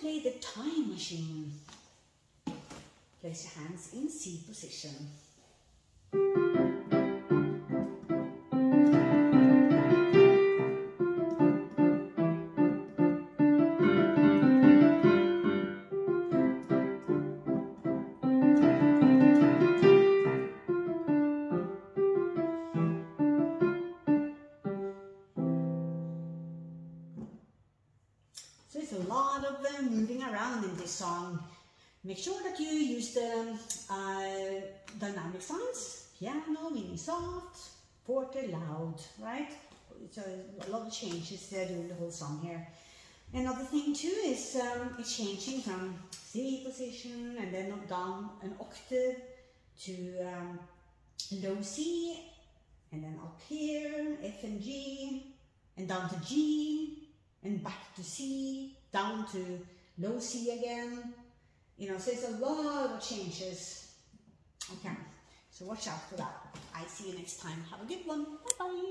play the time machine. Place your hands in C position. It's a lot of them moving around in this song. Make sure that you use the uh, dynamic signs. Piano, meaning soft, forte, loud, right? So a lot of changes there during the whole song here. Another thing too is um, it's changing from C position and then up down an octave to um, low C and then up here, F and G and down to G and back to C, down to low C again. You know, so it's a lot of changes. Okay, so watch out for that. I see you next time. Have a good one. Bye bye.